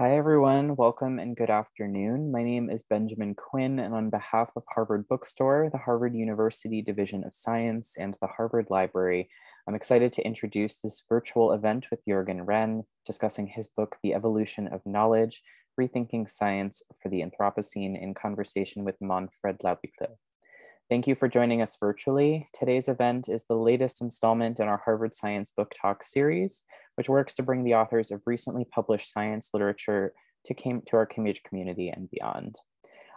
Hi, everyone. Welcome and good afternoon. My name is Benjamin Quinn, and on behalf of Harvard Bookstore, the Harvard University Division of Science, and the Harvard Library, I'm excited to introduce this virtual event with Jürgen Renn, discussing his book, The Evolution of Knowledge, Rethinking Science for the Anthropocene in conversation with Manfred Laubichler. Thank you for joining us virtually. Today's event is the latest installment in our Harvard Science Book Talk series, which works to bring the authors of recently published science literature to, came, to our Cambridge community and beyond.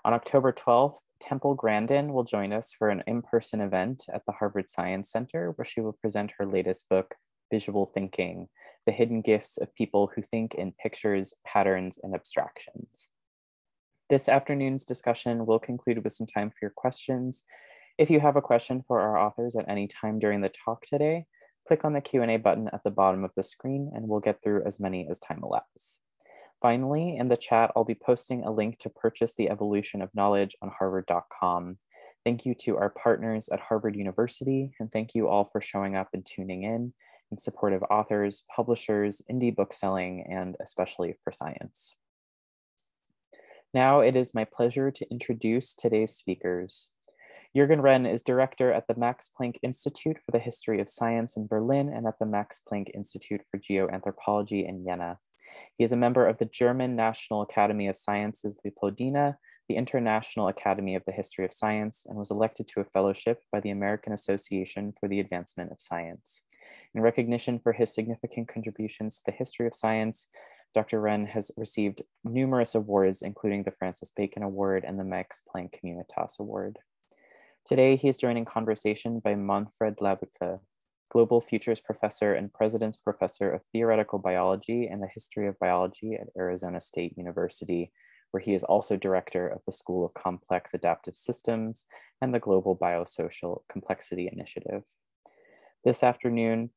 On October 12th, Temple Grandin will join us for an in-person event at the Harvard Science Center, where she will present her latest book, Visual Thinking, The Hidden Gifts of People Who Think in Pictures, Patterns, and Abstractions. This afternoon's discussion will conclude with some time for your questions. If you have a question for our authors at any time during the talk today, click on the Q&A button at the bottom of the screen and we'll get through as many as time allows. Finally, in the chat, I'll be posting a link to purchase The Evolution of Knowledge on harvard.com. Thank you to our partners at Harvard University, and thank you all for showing up and tuning in in support of authors, publishers, indie bookselling, and especially for science. Now it is my pleasure to introduce today's speakers. Jürgen Renn is director at the Max Planck Institute for the History of Science in Berlin and at the Max Planck Institute for Geoanthropology in Jena. He is a member of the German National Academy of Sciences Leopoldina, the International Academy of the History of Science, and was elected to a fellowship by the American Association for the Advancement of Science. In recognition for his significant contributions to the history of science, Dr. Renn has received numerous awards, including the Francis Bacon Award and the Max Planck Communitas Award. Today, he is joining conversation by Manfred Laubichler, Global Futures Professor and President's Professor of Theoretical Biology and the History of Biology at Arizona State University, where he is also director of the School of Complex Adaptive Systems and the Global Biosocial Complexity Initiative. This afternoon,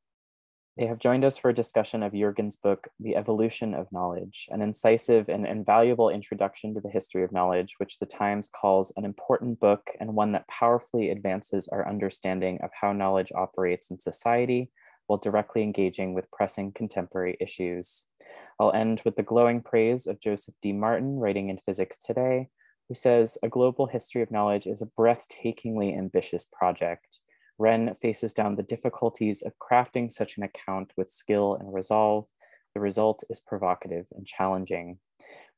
they have joined us for a discussion of Jürgen's book, The Evolution of Knowledge, an incisive and invaluable introduction to the history of knowledge, which the Times calls an important book and one that powerfully advances our understanding of how knowledge operates in society while directly engaging with pressing contemporary issues. I'll end with the glowing praise of Joseph D. Martin, writing in Physics Today, who says, a global history of knowledge is a breathtakingly ambitious project Renn faces down the difficulties of crafting such an account with skill and resolve. The result is provocative and challenging.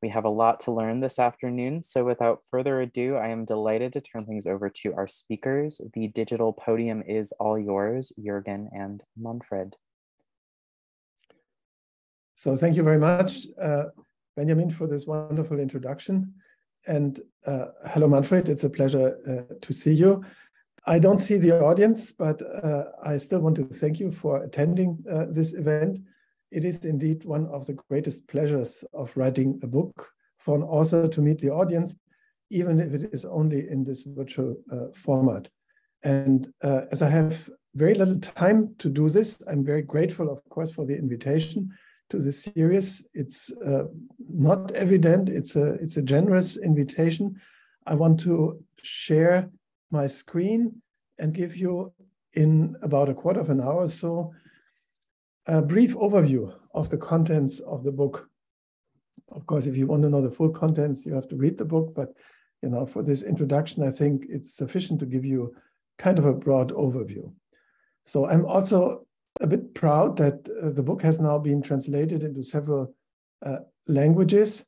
We have a lot to learn this afternoon, so without further ado, I am delighted to turn things over to our speakers. The digital podium is all yours, Jürgen and Manfred. So thank you very much, uh, Benjamin, for this wonderful introduction. And uh, hello, Manfred, it's a pleasure uh, to see you. I don't see the audience, but uh, I still want to thank you for attending uh, this event. It is indeed one of the greatest pleasures of writing a book for an author to meet the audience, even if it is only in this virtual uh, format. And uh, as I have very little time to do this, I'm very grateful, of course, for the invitation to this series. It's uh, not evident, it's a, it's a generous invitation. I want to share my screen and give you in about a quarter of an hour or so a brief overview of the contents of the book. Of course, if you want to know the full contents, you have to read the book, but you know, for this introduction, I think it's sufficient to give you kind of a broad overview. So I'm also a bit proud that uh, the book has now been translated into several uh, languages,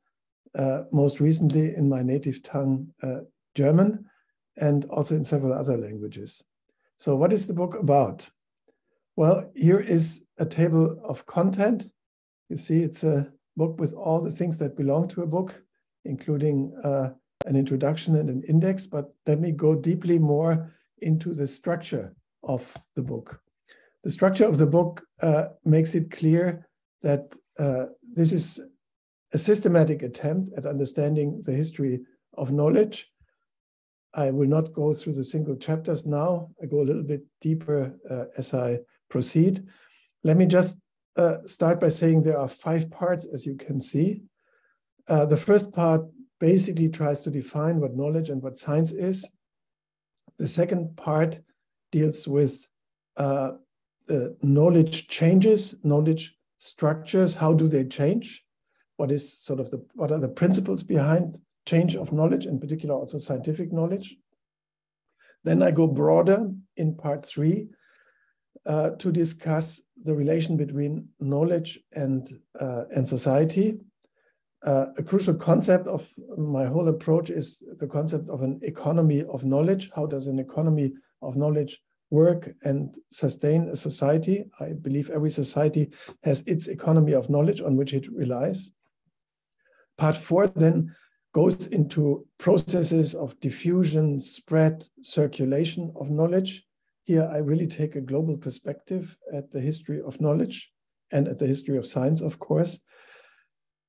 uh, most recently in my native tongue, uh, German and also in several other languages. So what is the book about? Well, here is a table of content. You see, it's a book with all the things that belong to a book, including uh, an introduction and an index, but let me go deeply more into the structure of the book. The structure of the book uh, makes it clear that uh, this is a systematic attempt at understanding the history of knowledge I will not go through the single chapters now. I go a little bit deeper uh, as I proceed. Let me just uh, start by saying there are five parts, as you can see. Uh, the first part basically tries to define what knowledge and what science is. The second part deals with uh, the knowledge changes, knowledge structures, how do they change? what is sort of the what are the principles behind change of knowledge, in particular also scientific knowledge. Then I go broader in part three uh, to discuss the relation between knowledge and, uh, and society. Uh, a crucial concept of my whole approach is the concept of an economy of knowledge. How does an economy of knowledge work and sustain a society? I believe every society has its economy of knowledge on which it relies. Part four then goes into processes of diffusion, spread, circulation of knowledge. Here, I really take a global perspective at the history of knowledge and at the history of science, of course.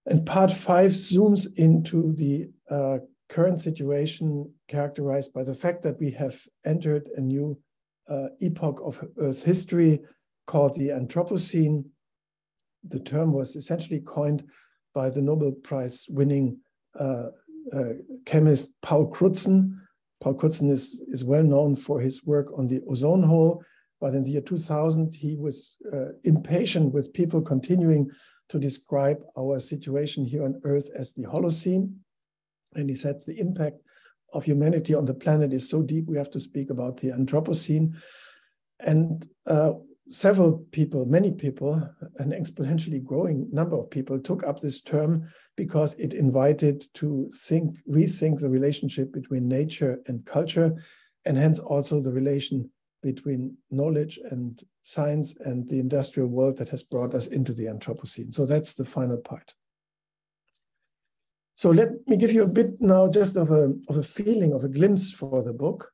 And part five zooms into the uh, current situation characterized by the fact that we have entered a new uh, epoch of Earth history called the Anthropocene. The term was essentially coined by the Nobel Prize winning chemist Paul Crutzen. Paul Crutzen is, is well known for his work on the ozone hole, but in the year 2000, he was uh, impatient with people continuing to describe our situation here on Earth as the Holocene. And he said the impact of humanity on the planet is so deep, we have to speak about the Anthropocene. And uh, several people, many people, an exponentially growing number of people took up this term because it invited to think, rethink the relationship between nature and culture, and hence also the relation between knowledge and science and the industrial world that has brought us into the Anthropocene. So that's the final part. So let me give you a bit now just of a, of a feeling, of a glimpse for the book.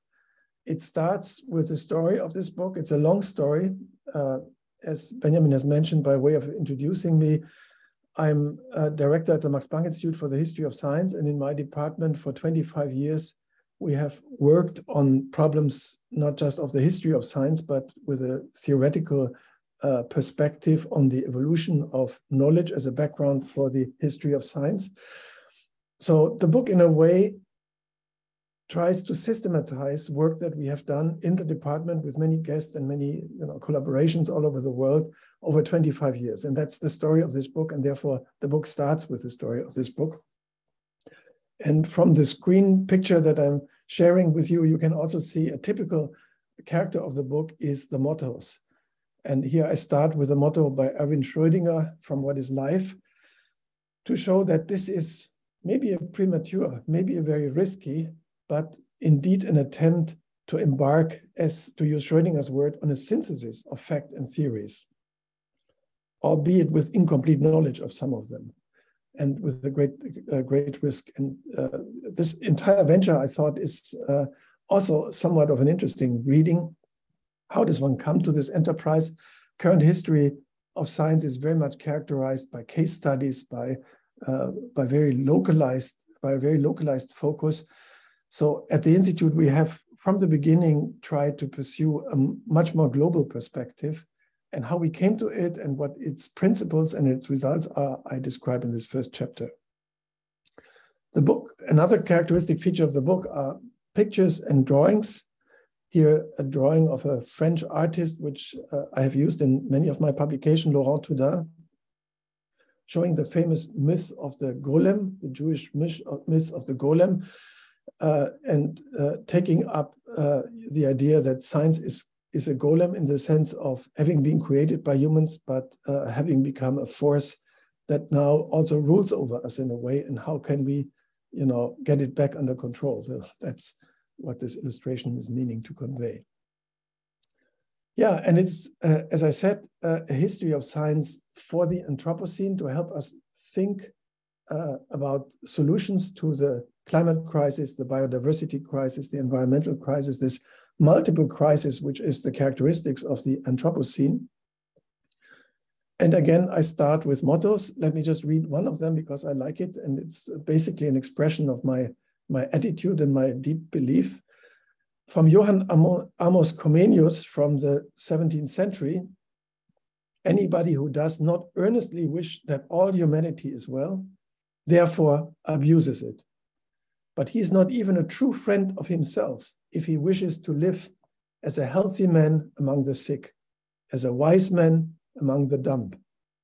It starts with the story of this book. It's a long story. Uh, as Benjamin has mentioned by way of introducing me, I'm a director at the Max Planck Institute for the History of Science, and in my department for 25 years, we have worked on problems not just of the history of science, but with a theoretical uh, perspective on the evolution of knowledge as a background for the history of science. So the book, in a way, tries to systematize work that we have done in the department with many guests and many you know, collaborations all over the world over 25 years. And that's the story of this book. And therefore, the book starts with the story of this book. And from the screen picture that I'm sharing with you, you can also see a typical character of the book is the mottos. And here I start with a motto by Erwin Schrödinger from What is Life to show that this is maybe a premature, maybe a very risky, but indeed an attempt to embark, as to use Schrödinger's word, on a synthesis of fact and theories, albeit with incomplete knowledge of some of them and with a great, uh, great risk. And uh, this entire venture, I thought, is uh, also somewhat of an interesting reading. How does one come to this enterprise? Current history of science is very much characterized by case studies, by uh, by very localized, by a very localized focus. So at the Institute, we have from the beginning tried to pursue a much more global perspective and how we came to it and what its principles and its results are, I describe in this first chapter. The book, another characteristic feature of the book are pictures and drawings. Here, a drawing of a French artist, which uh, I have used in many of my publications, Laurent Toudin, showing the famous myth of the golem, the Jewish myth of the golem, uh, and uh, taking up uh, the idea that science is is a golem in the sense of having been created by humans, but uh, having become a force that now also rules over us in a way. And how can we, you know, get it back under control? So that's what this illustration is meaning to convey. Yeah, and it's, uh, as I said, uh, a history of science for the Anthropocene to help us think uh, about solutions to the climate crisis, the biodiversity crisis, the environmental crisis, this multiple crisis, which is the characteristics of the Anthropocene. And again, I start with mottos. Let me just read one of them because I like it. And it's basically an expression of my, my attitude and my deep belief. From Johann Amos Comenius from the 17th century, anybody who does not earnestly wish that all humanity is well, therefore abuses it. But he is not even a true friend of himself if he wishes to live as a healthy man among the sick, as a wise man among the dumb,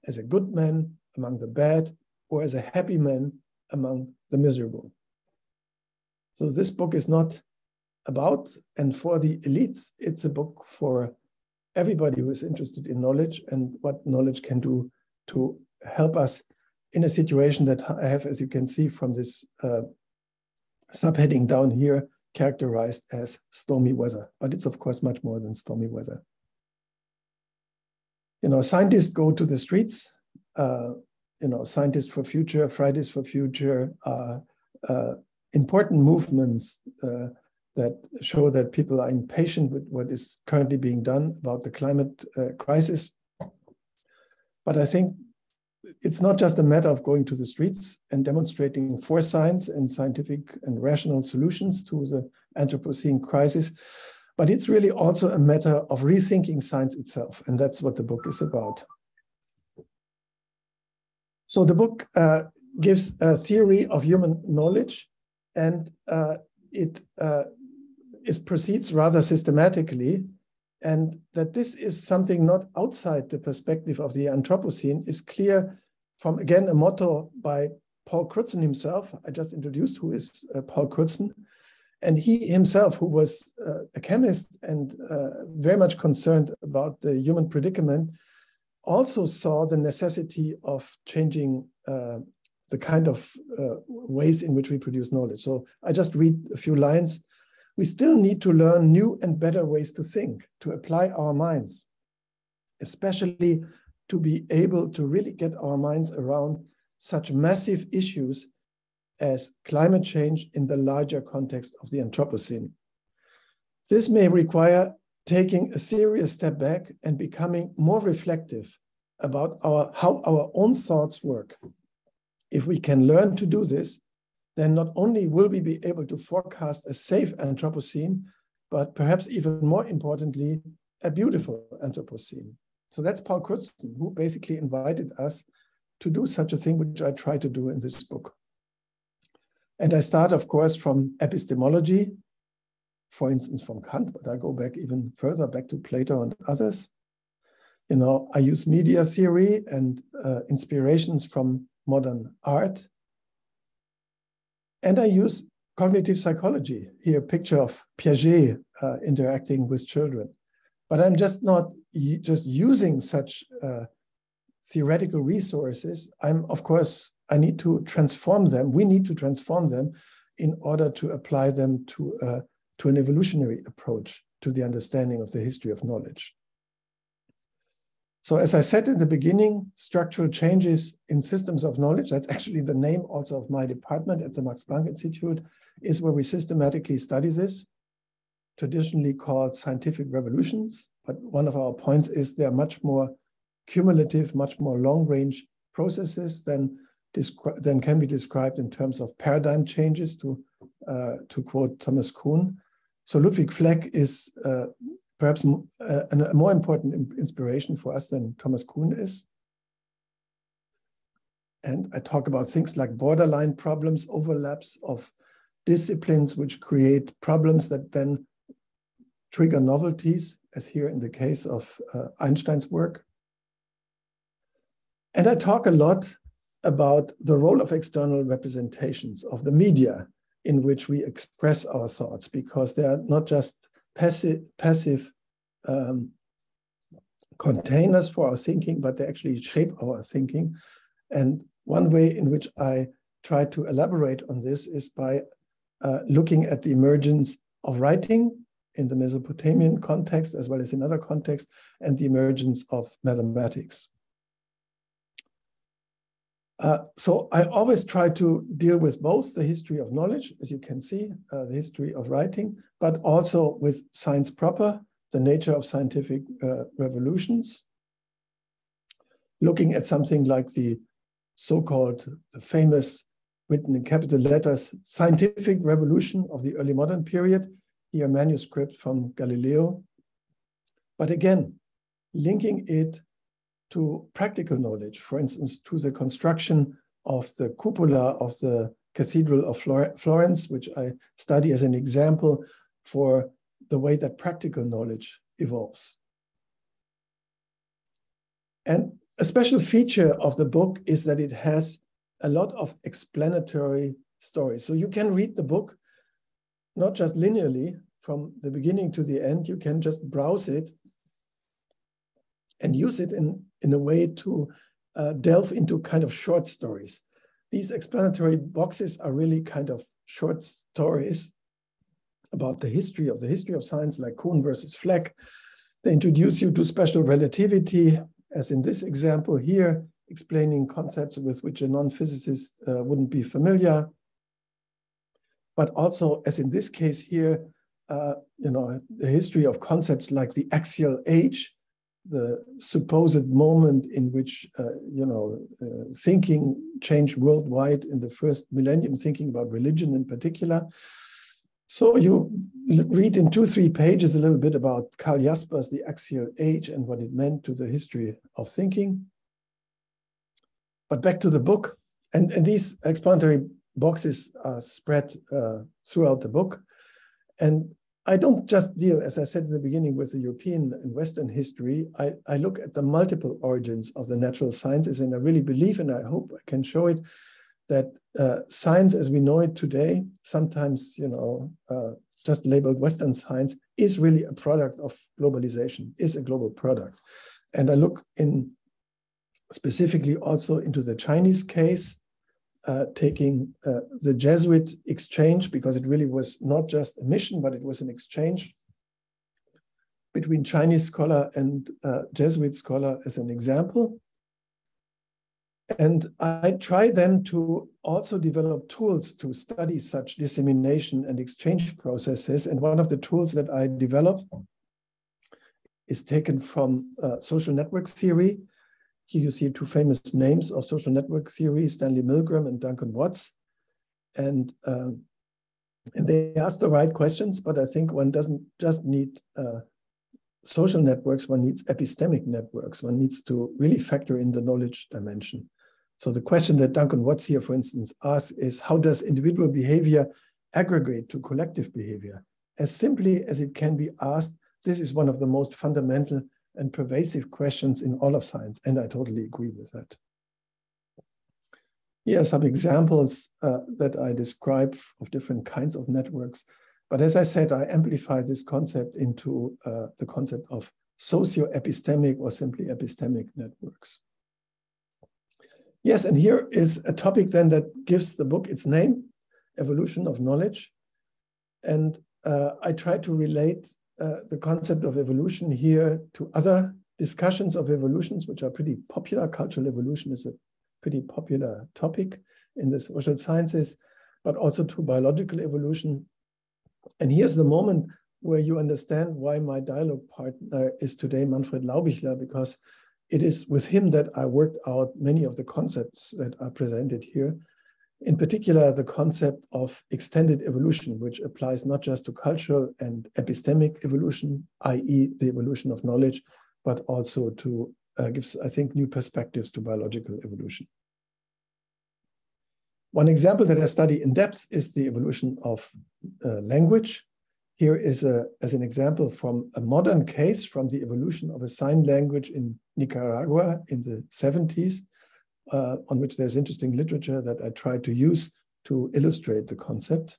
as a good man among the bad, or as a happy man among the miserable. So this book is not about and for the elites. It's a book for everybody who is interested in knowledge and what knowledge can do to help us in a situation that I have, as you can see from this uh, subheading down here, characterized as stormy weather. But it's of course much more than stormy weather. You know, scientists go to the streets. Uh, you know, scientists for future, Fridays for future, uh, uh important movements uh, that show that people are impatient with what is currently being done about the climate uh, crisis. But I think it's not just a matter of going to the streets and demonstrating for science and scientific and rational solutions to the Anthropocene crisis, but it's really also a matter of rethinking science itself. And that's what the book is about. So the book uh, gives a theory of human knowledge and uh, it uh, proceeds rather systematically and that this is something not outside the perspective of the Anthropocene is clear from, again, a motto by Paul Crutzen himself. I just introduced who is uh, Paul Crutzen. And he himself, who was uh, a chemist and uh, very much concerned about the human predicament, also saw the necessity of changing uh, the kind of uh, ways in which we produce knowledge. So I just read a few lines we still need to learn new and better ways to think, to apply our minds, especially to be able to really get our minds around such massive issues as climate change in the larger context of the Anthropocene. This may require taking a serious step back and becoming more reflective about our, how our own thoughts work. If we can learn to do this, then not only will we be able to forecast a safe Anthropocene, but perhaps even more importantly, a beautiful Anthropocene. So that's Paul Crutzen, who basically invited us to do such a thing, which I try to do in this book. And I start, of course, from epistemology, for instance, from Kant, but I go back even further, back to Plato and others. You know, I use media theory and uh, inspirations from modern art and I use cognitive psychology. Here, picture of Piaget uh, interacting with children. But I'm just not just using such uh, theoretical resources. I'm, of course, I need to transform them. We need to transform them in order to apply them to, uh, to an evolutionary approach to the understanding of the history of knowledge. So as I said in the beginning, structural changes in systems of knowledge, that's actually the name also of my department at the Max Planck Institute, is where we systematically study this, traditionally called scientific revolutions. But one of our points is they're much more cumulative, much more long-range processes than, than can be described in terms of paradigm changes, to, uh, to quote Thomas Kuhn. So Ludwig Fleck is uh, perhaps uh, a, more important inspiration for us than Thomas Kuhn is. And I talk about things like borderline problems, overlaps of disciplines which create problems that then trigger novelties, as here in the case of uh, Einstein's work. And I talk a lot about the role of external representations of the media in which we express our thoughts, because they are not just passive, passive um, containers for our thinking, but they actually shape our thinking. And one way in which I try to elaborate on this is by uh, looking at the emergence of writing in the Mesopotamian context, as well as in other contexts, and the emergence of mathematics. Uh, so I always try to deal with both the history of knowledge, as you can see, uh, the history of writing, but also with science proper, the nature of scientific uh, revolutions, looking at something like the so-called, the famous, written in capital letters, scientific revolution of the early modern period, here manuscript from Galileo. But again, linking it to practical knowledge, for instance, to the construction of the cupola of the Cathedral of Florence, which I study as an example for the way that practical knowledge evolves. And a special feature of the book is that it has a lot of explanatory stories. So you can read the book not just linearly from the beginning to the end, you can just browse it and use it in, in a way to uh, delve into kind of short stories. These explanatory boxes are really kind of short stories about the history of the history of science, like Kuhn versus Fleck. They introduce you to special relativity, as in this example here, explaining concepts with which a non-physicist uh, wouldn't be familiar. But also, as in this case here, uh, you know, the history of concepts like the axial age, the supposed moment in which, uh, you know, uh, thinking changed worldwide in the first millennium, thinking about religion in particular. So you read in two, three pages a little bit about Karl Jaspers, the axial age, and what it meant to the history of thinking. But back to the book, and, and these explanatory boxes are spread uh, throughout the book. And I don't just deal, as I said in the beginning, with the European and Western history. I, I look at the multiple origins of the natural sciences, and I really believe, and I hope I can show it, that uh, science as we know it today, sometimes, you know, uh, just labeled Western science, is really a product of globalization, is a global product. And I look in specifically also into the Chinese case, uh, taking uh, the Jesuit exchange, because it really was not just a mission, but it was an exchange between Chinese scholar and uh, Jesuit scholar as an example. And I try then to also develop tools to study such dissemination and exchange processes. And one of the tools that I develop is taken from uh, social network theory. Here you see two famous names of social network theory, Stanley Milgram and Duncan Watts. And, uh, and they ask the right questions, but I think one doesn't just need uh, social networks, one needs epistemic networks. One needs to really factor in the knowledge dimension. So the question that Duncan Watts here, for instance, asks is how does individual behavior aggregate to collective behavior? As simply as it can be asked, this is one of the most fundamental and pervasive questions in all of science, and I totally agree with that. Here are some examples uh, that I describe of different kinds of networks. But as I said, I amplify this concept into uh, the concept of socio-epistemic or simply epistemic networks. Yes, and here is a topic then that gives the book its name, Evolution of Knowledge. And uh, I try to relate uh, the concept of evolution here to other discussions of evolutions, which are pretty popular. Cultural evolution is a pretty popular topic in the social sciences, but also to biological evolution. And here's the moment where you understand why my dialogue partner is today Manfred Laubichler, because it is with him that I worked out many of the concepts that are presented here. In particular, the concept of extended evolution, which applies not just to cultural and epistemic evolution, i.e., the evolution of knowledge, but also to uh, gives, I think, new perspectives to biological evolution. One example that I study in depth is the evolution of uh, language. Here is a, as an example from a modern case from the evolution of a sign language in Nicaragua in the 70s, uh, on which there's interesting literature that I try to use to illustrate the concept.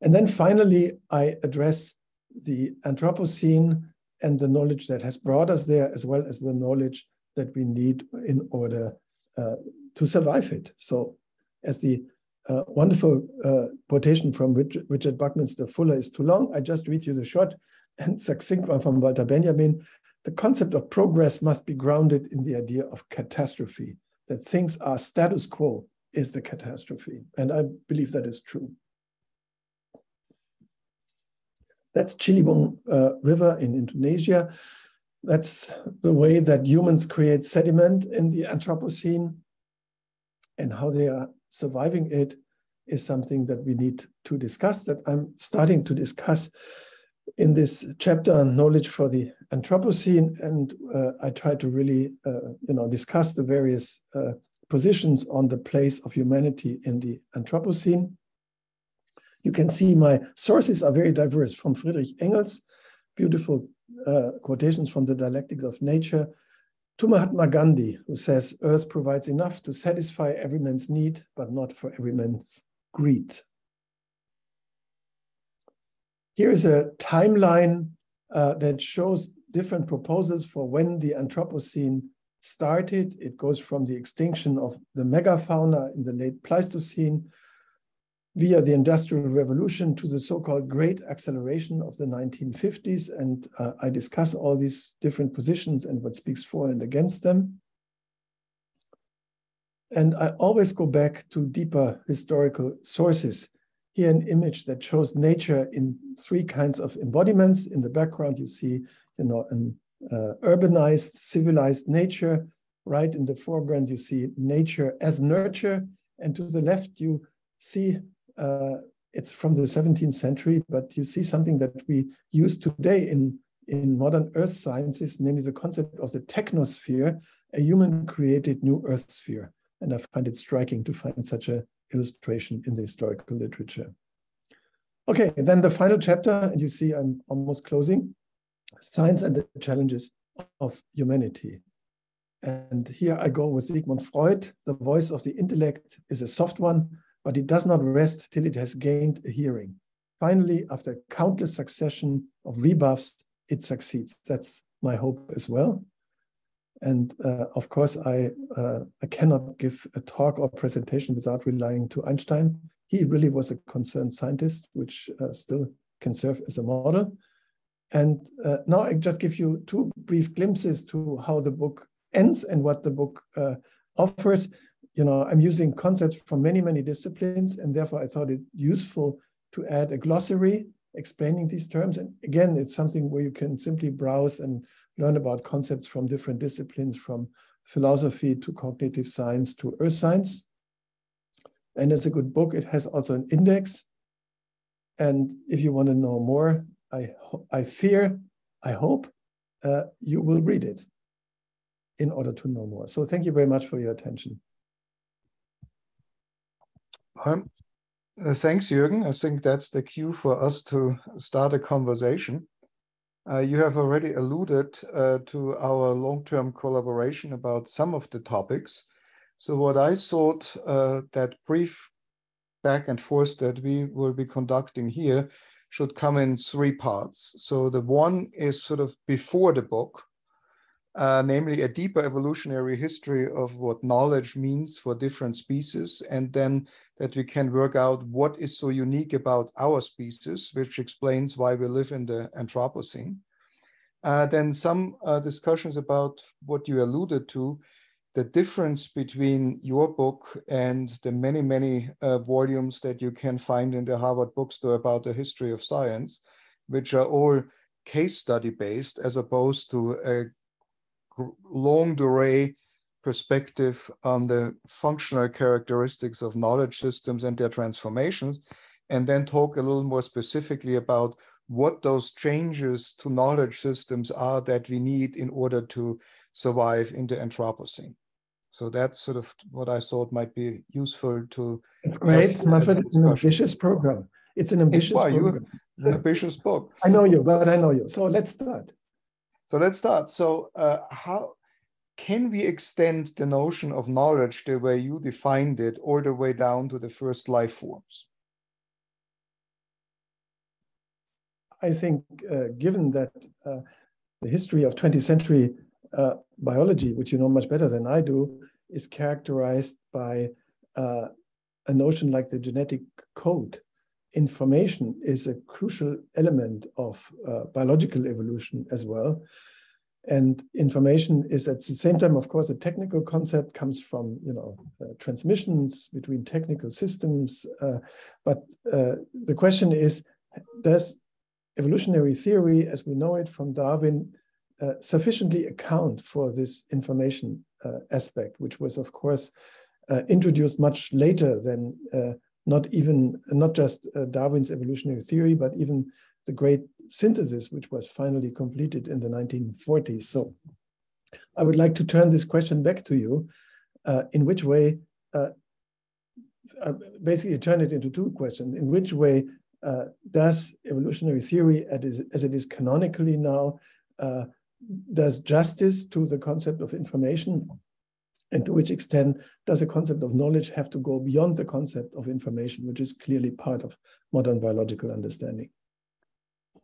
And then finally, I address the Anthropocene and the knowledge that has brought us there, as well as the knowledge that we need in order uh, to survive it. So, as the uh, wonderful uh, quotation from Richard, Richard, Buckminster Fuller is too long. I just read you the short and succinct one from Walter Benjamin. The concept of progress must be grounded in the idea of catastrophe, that things are status quo is the catastrophe. And I believe that is true. That's Ciliwung uh, River in Indonesia. That's the way that humans create sediment in the Anthropocene and how they are surviving it is something that we need to discuss, that I'm starting to discuss in this chapter on knowledge for the Anthropocene. And uh, I try to really, uh, you know, discuss the various uh, positions on the place of humanity in the Anthropocene. You can see my sources are very diverse from Friedrich Engels, beautiful uh, quotations from the Dialectics of Nature, to Mahatma Gandhi, who says, Earth provides enough to satisfy every man's need, but not for every man's greed. Here is a timeline uh, that shows different proposals for when the Anthropocene started. It goes from the extinction of the megafauna in the late Pleistocene via the Industrial Revolution to the so-called Great Acceleration of the 1950s. And uh, I discuss all these different positions and what speaks for and against them. And I always go back to deeper historical sources. Here, an image that shows nature in three kinds of embodiments. In the background, you see, you know, an uh, urbanized, civilized nature. Right in the foreground, you see nature as nurture. And to the left, you see uh, it's from the 17th century, but you see something that we use today in, in modern earth sciences, namely the concept of the technosphere, a human created new earth sphere. And I find it striking to find such an illustration in the historical literature. Okay, then the final chapter, and you see I'm almost closing, science and the challenges of humanity. And here I go with Sigmund Freud. The voice of the intellect is a soft one, but it does not rest till it has gained a hearing. Finally, after countless succession of rebuffs, it succeeds. That's my hope as well. And uh, of course, I, uh, I cannot give a talk or presentation without relying to Einstein. He really was a concerned scientist, which uh, still can serve as a model. And uh, now I just give you two brief glimpses to how the book ends and what the book uh, offers you know, I'm using concepts from many, many disciplines, and therefore I thought it useful to add a glossary explaining these terms. And again, it's something where you can simply browse and learn about concepts from different disciplines, from philosophy to cognitive science to earth science. And it's a good book. It has also an index. And if you want to know more, I, I fear, I hope uh, you will read it in order to know more. So thank you very much for your attention. Um, uh, thanks, Jürgen. I think that's the cue for us to start a conversation. Uh, you have already alluded uh, to our long-term collaboration about some of the topics. So what I thought uh, that brief back and forth that we will be conducting here should come in three parts. So the one is sort of before the book, uh, namely a deeper evolutionary history of what knowledge means for different species, and then that we can work out what is so unique about our species, which explains why we live in the Anthropocene. Uh, then some uh, discussions about what you alluded to, the difference between your book and the many, many uh, volumes that you can find in the Harvard bookstore about the history of science, which are all case study based as opposed to a long durée perspective on the functional characteristics of knowledge systems and their transformations, and then talk a little more specifically about what those changes to knowledge systems are that we need in order to survive in the Anthropocene. So that's sort of what I thought might be useful to. It's great. It's an ambitious program. It's an ambitious it's, program. It's an ambitious book. I know you, but I know you. So let's start. So let's start. So uh, how can we extend the notion of knowledge the way you defined it all the way down to the first life forms? I think uh, given that uh, the history of 20th century uh, biology, which you know much better than I do, is characterized by uh, a notion like the genetic code information is a crucial element of uh, biological evolution as well. And information is at the same time, of course, a technical concept comes from, you know, uh, transmissions between technical systems. Uh, but uh, the question is, does evolutionary theory, as we know it from Darwin, uh, sufficiently account for this information uh, aspect, which was, of course, introduced much later than not even not just uh, Darwin's evolutionary theory, but even the great synthesis, which was finally completed in the 1940s. So I would like to turn this question back to you. Uh, in which way, uh, uh basically turn it into two questions. In which way uh, does evolutionary theory, as it is canonically now, uh, does justice to the concept of information and to which extent does the concept of knowledge have to go beyond the concept of information, which is clearly part of modern biological understanding?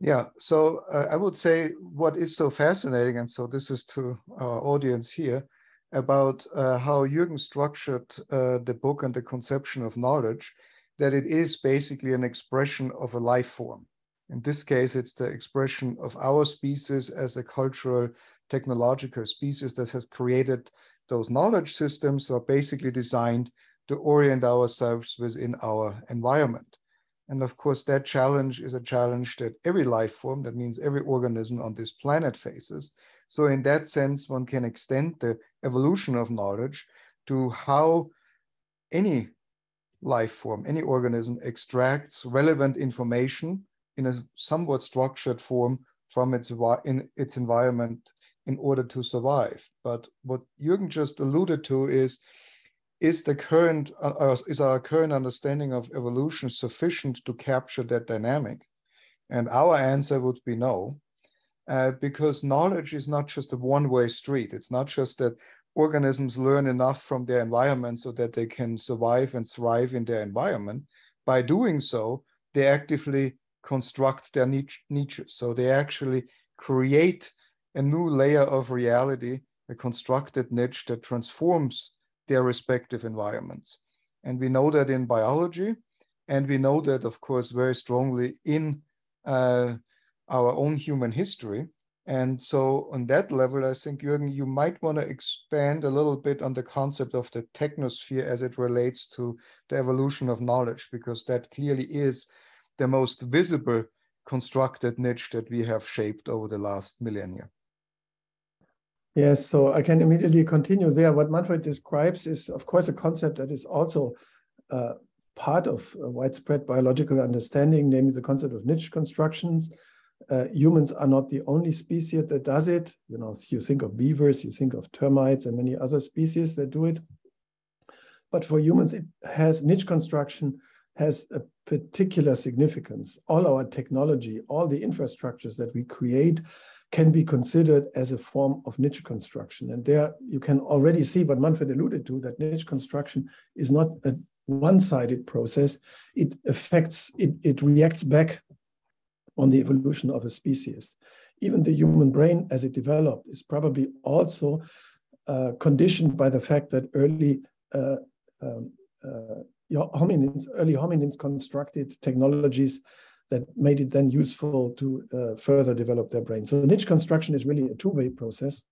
Yeah, so uh, I would say what is so fascinating, and so this is to our audience here, about uh, how Jürgen structured uh, the book and the conception of knowledge, that it is basically an expression of a life form. In this case, it's the expression of our species as a cultural, technological species that has created those knowledge systems are basically designed to orient ourselves within our environment. And of course, that challenge is a challenge that every life form, that means every organism on this planet faces. So, in that sense, one can extend the evolution of knowledge to how any life form, any organism extracts relevant information in a somewhat structured form from its, in its environment in order to survive. But what Jürgen just alluded to is, is the current, uh, uh, is our current understanding of evolution sufficient to capture that dynamic? And our answer would be no, uh, because knowledge is not just a one-way street. It's not just that organisms learn enough from their environment so that they can survive and thrive in their environment. By doing so, they actively construct their niche, niches. So they actually create a new layer of reality, a constructed niche that transforms their respective environments. And we know that in biology, and we know that, of course, very strongly in uh, our own human history. And so, on that level, I think, Jürgen, you might want to expand a little bit on the concept of the technosphere as it relates to the evolution of knowledge, because that clearly is the most visible constructed niche that we have shaped over the last millennia. Yes, so I can immediately continue there. What Manfred describes is, of course, a concept that is also uh, part of widespread biological understanding, namely the concept of niche constructions. Uh, humans are not the only species that does it. You know, you think of beavers, you think of termites, and many other species that do it. But for humans, it has niche construction has a particular significance. All our technology, all the infrastructures that we create can be considered as a form of niche construction. And there you can already see what Manfred alluded to, that niche construction is not a one-sided process. It affects, it, it reacts back on the evolution of a species. Even the human brain as it developed is probably also uh, conditioned by the fact that early uh, um, uh, hominins, early hominins constructed technologies that made it then useful to uh, further develop their brain. So niche construction is really a two-way process.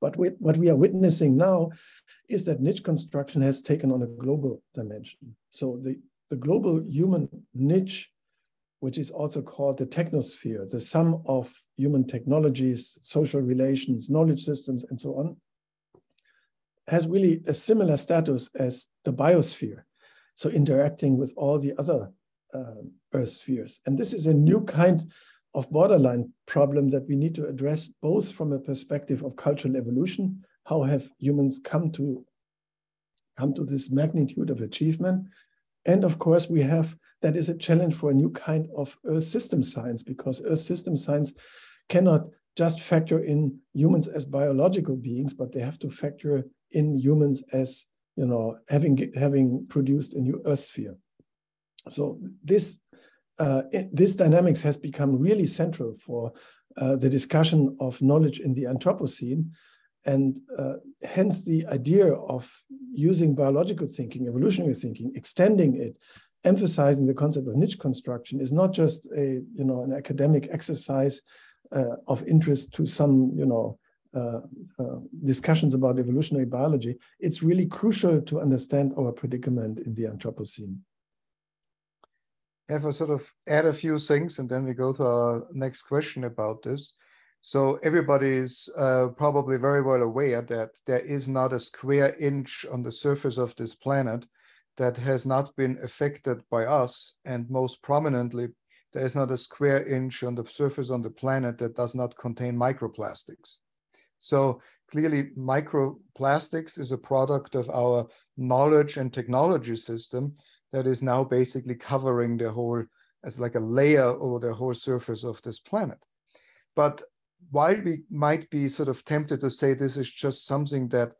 But what we are witnessing now is that niche construction has taken on a global dimension. So the, the global human niche, which is also called the technosphere, the sum of human technologies, social relations, knowledge systems, and so on, has really a similar status as the biosphere. So interacting with all the other uh, Earth spheres. And this is a new kind of borderline problem that we need to address both from a perspective of cultural evolution, how have humans come to come to this magnitude of achievement? And of course, we have that is a challenge for a new kind of Earth system science because Earth system science cannot just factor in humans as biological beings, but they have to factor in humans as you know having having produced a new Earth sphere. So this uh, it, this dynamics has become really central for uh, the discussion of knowledge in the Anthropocene. And uh, hence the idea of using biological thinking, evolutionary thinking, extending it, emphasizing the concept of niche construction is not just a, you know, an academic exercise uh, of interest to some, you know, uh, uh, discussions about evolutionary biology. It's really crucial to understand our predicament in the Anthropocene have a sort of add a few things and then we go to our next question about this. So everybody is uh, probably very well aware that there is not a square inch on the surface of this planet that has not been affected by us. And most prominently, there is not a square inch on the surface on the planet that does not contain microplastics. So clearly microplastics is a product of our knowledge and technology system that is now basically covering the whole as like a layer over the whole surface of this planet. But while we might be sort of tempted to say this is just something that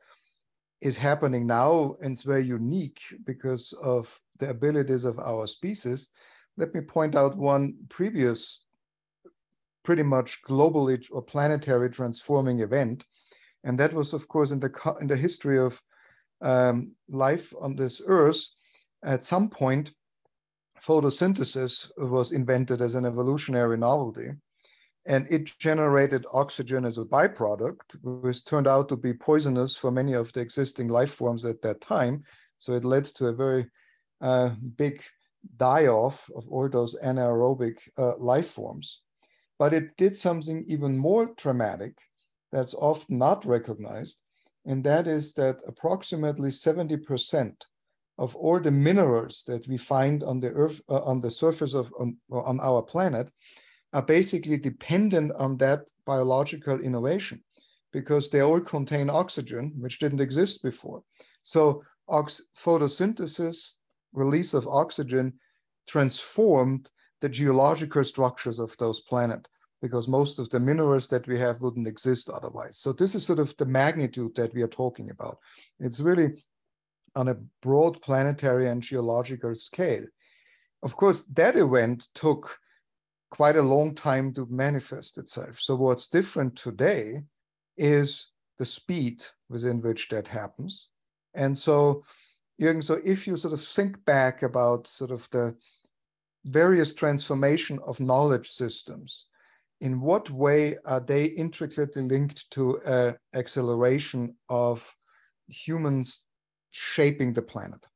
is happening now and it's very unique because of the abilities of our species, let me point out one previous pretty much globally or planetary transforming event. And that was, of course, in the, in the history of um, life on this earth, at some point, photosynthesis was invented as an evolutionary novelty. And it generated oxygen as a byproduct, which turned out to be poisonous for many of the existing life forms at that time. So it led to a very uh, big die off of all those anaerobic uh, life forms. But it did something even more dramatic that's often not recognized, and that is that approximately 70% of all the minerals that we find on the earth, uh, on the surface of on, on our planet, are basically dependent on that biological innovation because they all contain oxygen, which didn't exist before. So photosynthesis, release of oxygen, transformed the geological structures of those planets because most of the minerals that we have wouldn't exist otherwise. So this is sort of the magnitude that we are talking about. It's really on a broad planetary and geological scale. Of course, that event took quite a long time to manifest itself. So what's different today is the speed within which that happens. And so, Jürgen, so if you sort of think back about sort of the various transformation of knowledge systems, in what way are they intricately linked to uh, acceleration of humans shaping the planet?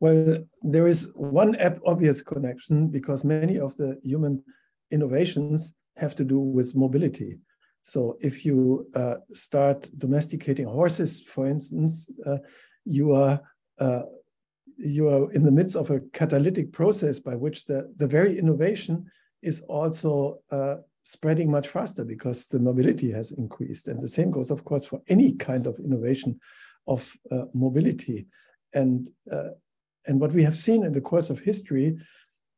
Well, there is one obvious connection because many of the human innovations have to do with mobility. So if you uh, start domesticating horses, for instance, uh, you are uh, you are in the midst of a catalytic process by which the, the very innovation is also uh, spreading much faster because the mobility has increased. And the same goes, of course, for any kind of innovation of uh, mobility. And, uh, and what we have seen in the course of history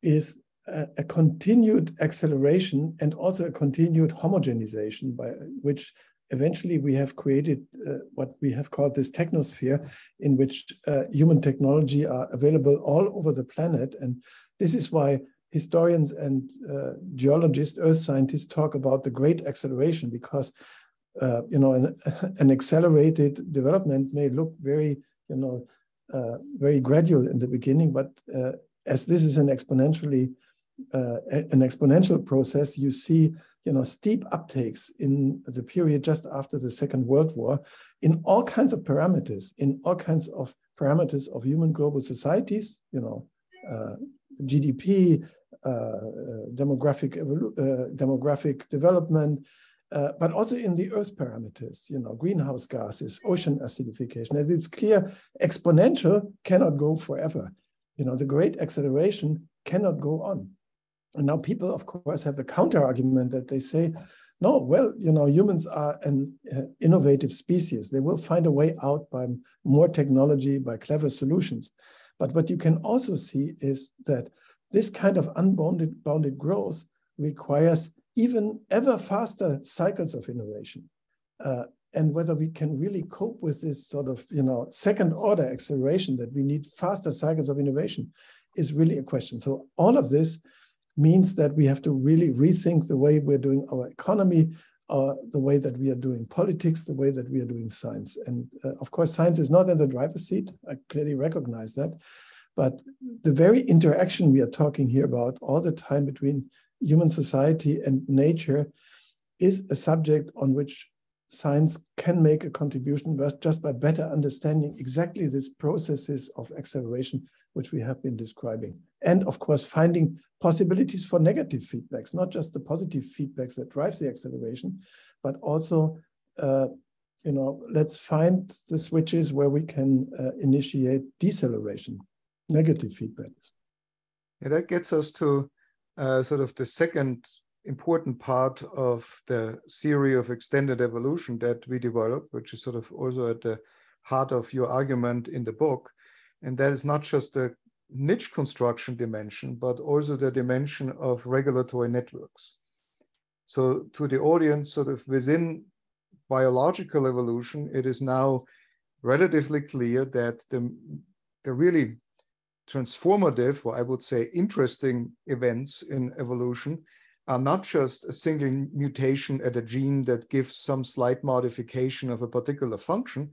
is a, a, continued acceleration and also a continued homogenization by which eventually we have created uh, what we have called this technosphere in which uh, human technology are available all over the planet. And this is why historians and uh, geologists, earth scientists talk about the great acceleration because uh, you know an, an, accelerated development may look very you know uh, very gradual in the beginning, but uh, as this is an exponentially an exponential process, you see you know, steep uptakes in the period just after the Second World War in all kinds of parameters, in all kinds of parameters of human global societies, you know, uh, GDP, uh, demographic, uh, demographic development, uh, but also in the earth parameters, you know, greenhouse gases, ocean acidification. And it's clear exponential cannot go forever. You know, the great acceleration cannot go on. And now people, of course, have the counter argument that they say, no, well, you know, humans are an uh, innovative species. They will find a way out by more technology, by clever solutions. But what you can also see is that this kind of unbounded bounded growth requires even ever faster cycles of innovation. Uh, and whether we can really cope with this sort of, you know, second order acceleration that we need faster cycles of innovation is really a question. So all of this means that we have to really rethink the way we're doing our economy, uh, the way that we are doing politics, the way that we are doing science. And uh, of course, science is not in the driver's seat. I clearly recognize that. But the very interaction we are talking here about all the time between human society and nature is a subject on which science can make a contribution just by better understanding exactly these processes of acceleration which we have been describing. And of course, finding possibilities for negative feedbacks, not just the positive feedbacks that drives the acceleration, but also, uh, you know, let's find the switches where we can uh, initiate deceleration, negative feedbacks. Yeah, that gets us to uh, sort of the second important part of the theory of extended evolution that we developed, which is sort of also at the heart of your argument in the book. And that is not just the niche construction dimension, but also the dimension of regulatory networks. So to the audience, sort of within biological evolution, it is now relatively clear that the, the really transformative, or I would say interesting events in evolution are not just a single mutation at a gene that gives some slight modification of a particular function,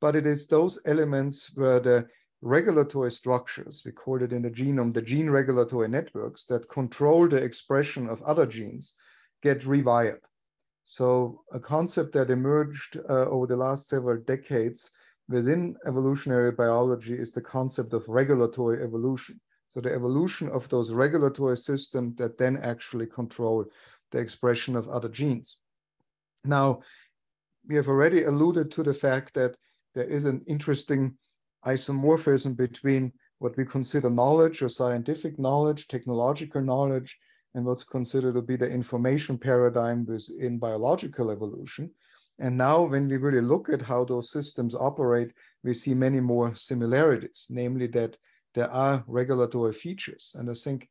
but it is those elements where the regulatory structures, we call it in the genome, the gene regulatory networks that control the expression of other genes get rewired. So a concept that emerged uh, over the last several decades within evolutionary biology is the concept of regulatory evolution. So the evolution of those regulatory systems that then actually control the expression of other genes. Now, we have already alluded to the fact that there is an interesting isomorphism between what we consider knowledge or scientific knowledge, technological knowledge, and what's considered to be the information paradigm within biological evolution. And now when we really look at how those systems operate, we see many more similarities, namely that there are regulatory features. And I think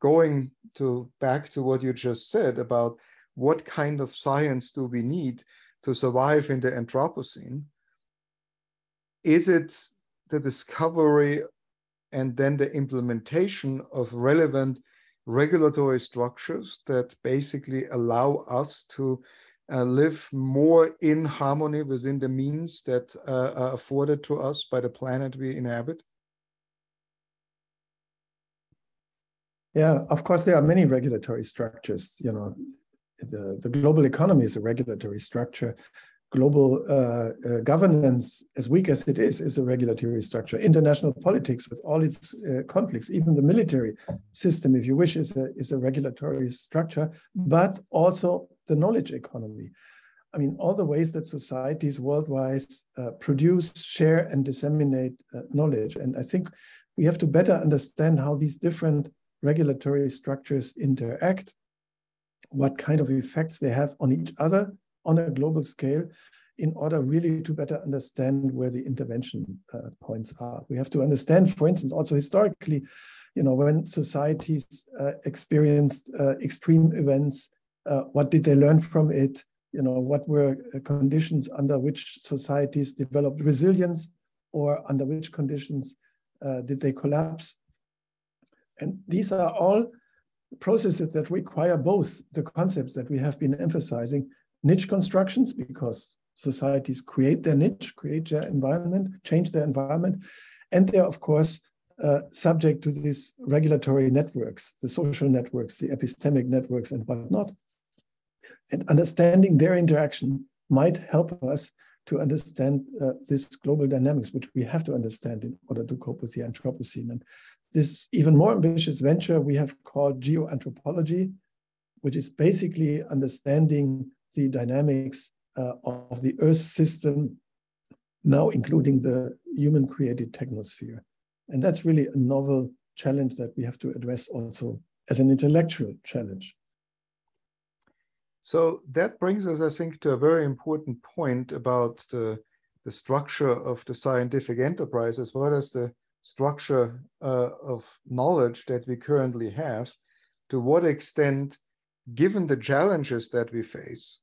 going to back to what you just said about what kind of science do we need to survive in the Anthropocene, is it the discovery and then the implementation of relevant regulatory structures that basically allow us to uh, live more in harmony within the means that uh, are afforded to us by the planet we inhabit? Yeah, of course, there are many regulatory structures. You know, the, the global economy is a regulatory structure global uh, uh, governance, as weak as it is, is a regulatory structure. International politics, with all its uh, conflicts, even the military system, if you wish, is a, is a regulatory structure, but also the knowledge economy. I mean, all the ways that societies worldwide uh, produce, share, and disseminate uh, knowledge. And I think we have to better understand how these different regulatory structures interact, what kind of effects they have on each other on a global scale in order really to better understand where the intervention uh, points are. We have to understand, for instance, also historically, you know, when societies uh, experienced uh, extreme events, uh, what did they learn from it? You know, what were uh, conditions under which societies developed resilience or under which conditions uh, did they collapse? And these are all processes that require both the concepts that we have been emphasizing niche constructions because societies create their niche, create their environment, change their environment. And they're, of course, uh, subject to these regulatory networks, the social networks, the epistemic networks, and whatnot. And understanding their interaction might help us to understand uh, this global dynamics, which we have to understand in order to cope with the Anthropocene. And this even more ambitious venture we have called geoanthropology, which is basically understanding the dynamics uh, of the Earth system, now including the human created technosphere. And that's really a novel challenge that we have to address also as an intellectual challenge. So that brings us, I think, to a very important point about the, the structure of the scientific enterprise as well as the structure uh, of knowledge that we currently have. To what extent given the challenges that we face,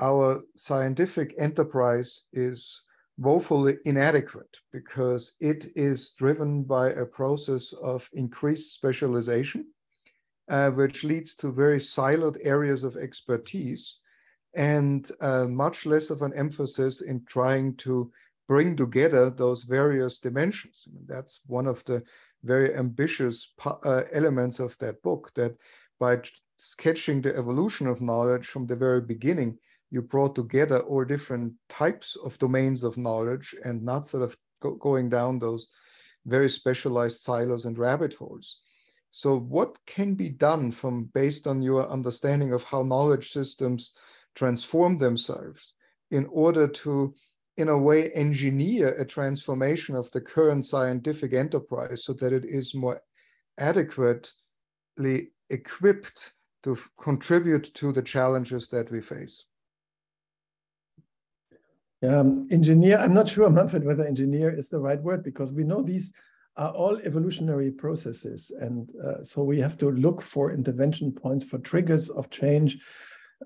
our scientific enterprise is woefully inadequate because it is driven by a process of increased specialization, uh, which leads to very siloed areas of expertise and uh, much less of an emphasis in trying to bring together those various dimensions. I mean, that's one of the very ambitious uh, elements of that book that by sketching the evolution of knowledge from the very beginning, you brought together all different types of domains of knowledge and not sort of go going down those very specialized silos and rabbit holes. So what can be done from based on your understanding of how knowledge systems transform themselves in order to in a way engineer a transformation of the current scientific enterprise so that it is more adequately equipped to contribute to the challenges that we face? Um, engineer, I'm not sure, Manfred, whether engineer is the right word because we know these are all evolutionary processes. And uh, so we have to look for intervention points for triggers of change.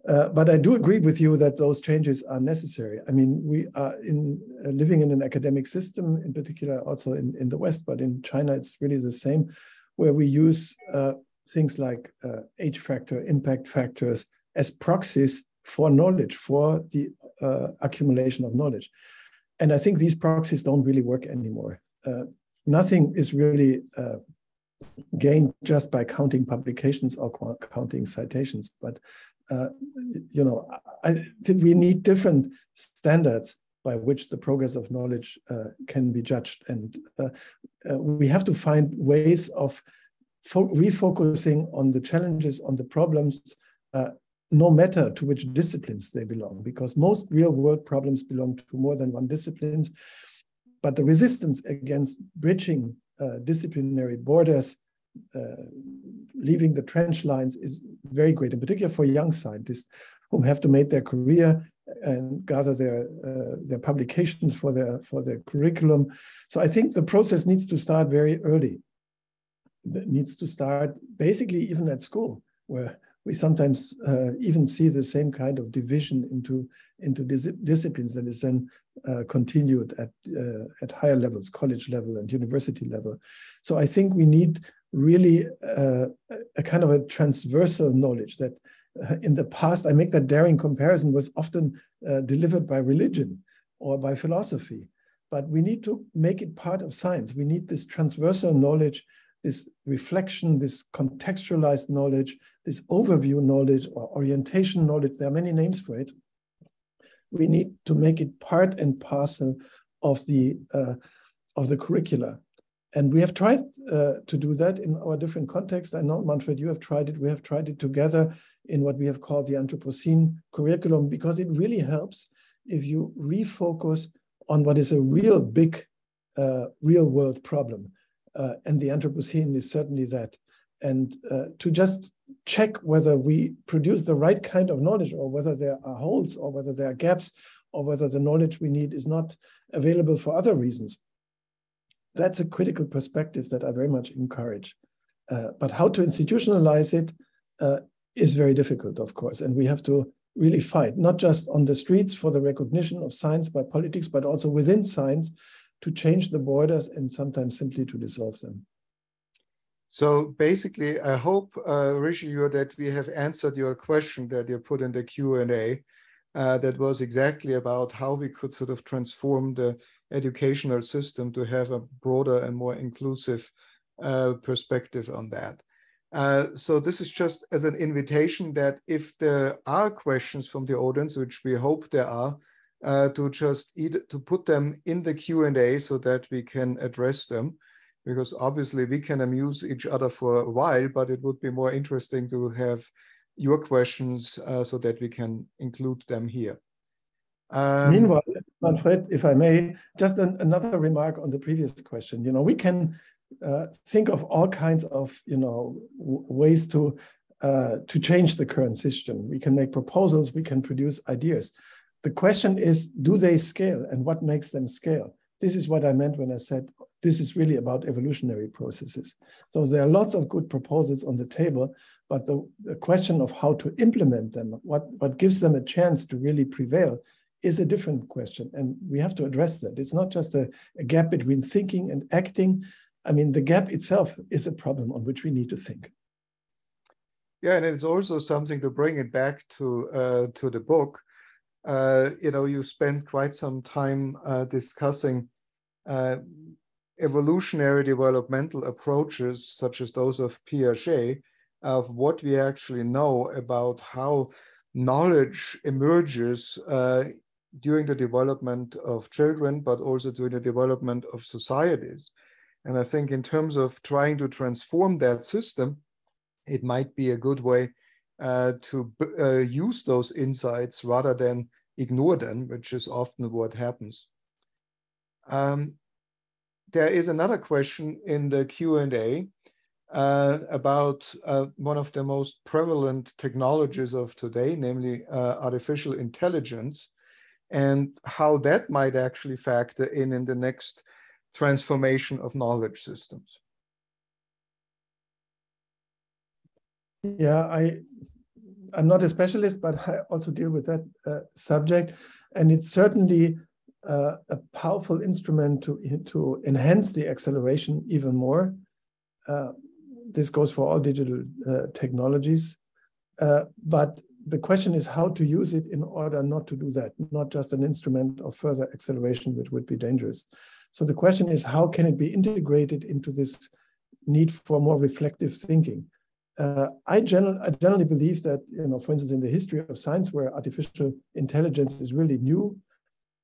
Uh, but I do agree with you that those changes are necessary. I mean, we are in uh, living in an academic system, in particular also in, in the West, but in China, it's really the same, where we use uh, things like uh, h-factor, impact factors as proxies for knowledge, for the uh, accumulation of knowledge. And I think these proxies don't really work anymore. Uh, nothing is really uh, gained just by counting publications or counting citations. But uh, you know, I think we need different standards by which the progress of knowledge uh, can be judged, and we have to find ways of refocusing on the challenges, on the problems, uh, no matter to which disciplines they belong, because most real world problems belong to more than one disciplines. But the resistance against bridging uh, disciplinary borders, uh, leaving the trench lines, is very great, in particular for young scientists who have to make their career and gather their uh, their publications for their for their curriculum. So I think the process needs to start very early. It needs to start basically even at school, where we sometimes uh, even see the same kind of division into into dis disciplines that is then uh, continued at uh, at higher levels, college level and university level. So I think we need really uh, a kind of a transversal knowledge that uh, in the past I make that daring comparison was often uh, delivered by religion or by philosophy, but we need to make it part of science. We need this transversal knowledge this reflection, this contextualized knowledge, this overview knowledge or orientation knowledge, there are many names for it. We need to make it part and parcel of the uh, of the curricula. And we have tried uh, to do that in our different contexts. I know, Manfred, you have tried it. We have tried it together in what we have called the Anthropocene curriculum because it really helps if you refocus on what is a real big, uh, real world problem uh, and the Anthropocene is certainly that. And uh, to just check whether we produce the right kind of knowledge or whether there are holes or whether there are gaps or whether the knowledge we need is not available for other reasons. That's a critical perspective that I very much encourage. Uh, but how to institutionalize it uh, is very difficult, of course. And we have to really fight, not just on the streets for the recognition of science by politics, but also within science to change the borders and sometimes simply to dissolve them. So basically, I hope, uh, that we have answered your question that you put in the Q&A. Uh, that was exactly about how we could sort of transform the educational system to have a broader and more inclusive uh, perspective on that. Uh, so this is just as an invitation that if there are questions from the audience, which we hope there are, uh, to just either to put them in the Q&A so that we can address them because obviously we can amuse each other for a while, but it would be more interesting to have your questions uh, so that we can include them here. Um, Meanwhile, Manfred, if I may, just an, another remark on the previous question. You know, we can uh, think of all kinds of, you know, ways to uh, to change the current system. We can make proposals, we can produce ideas. The question is, do they scale and what makes them scale? This is what I meant when I said this is really about evolutionary processes. So there are lots of good proposals on the table, but the, the question of how to implement them, what, what gives them a chance to really prevail, is a different question. And we have to address that. It's not just a, a gap between thinking and acting. I mean, the gap itself is a problem on which we need to think. Yeah, and it's also something to bring it back to uh, to the book you know, you spent quite some time uh, discussing uh, evolutionary developmental approaches, such as those of Piaget, of what we actually know about how knowledge emerges uh, during the development of children, but also during the development of societies. And I think in terms of trying to transform that system, it might be a good way uh, to uh, use those insights rather than ignore them, which is often what happens. Um, there is another question in the Q&A uh, about uh, one of the most prevalent technologies of today, namely uh, artificial intelligence, and how that might actually factor in in the next transformation of knowledge systems. Yeah, I I'm not a specialist, but I also deal with that uh, subject, and it's certainly uh, a powerful instrument to to enhance the acceleration even more. Uh, this goes for all digital uh, technologies, uh, but the question is how to use it in order not to do that, not just an instrument of further acceleration, which would be dangerous. So the question is how can it be integrated into this need for more reflective thinking? Uh, I, general, I generally believe that, you know, for instance, in the history of science, where artificial intelligence is really new,